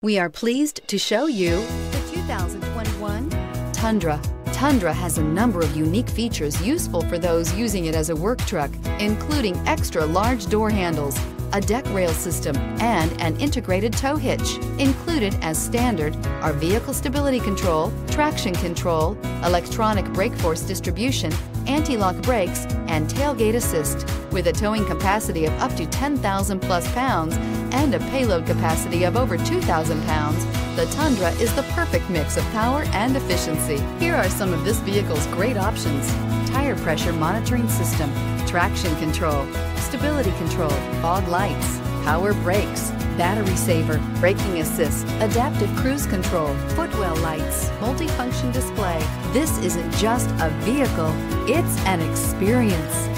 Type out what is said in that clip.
We are pleased to show you the 2021 Tundra. Tundra has a number of unique features useful for those using it as a work truck, including extra large door handles, a deck rail system, and an integrated tow hitch. Included as standard are vehicle stability control, traction control, electronic brake force distribution, anti-lock brakes, and tailgate assist. With a towing capacity of up to 10,000 plus pounds and a payload capacity of over 2,000 pounds, the Tundra is the perfect mix of power and efficiency. Here are some of this vehicle's great options. Tire pressure monitoring system, traction control, stability control, fog lights, power brakes, battery saver, braking assist, adaptive cruise control, footwell lights, multifunction display. This isn't just a vehicle, it's an experience.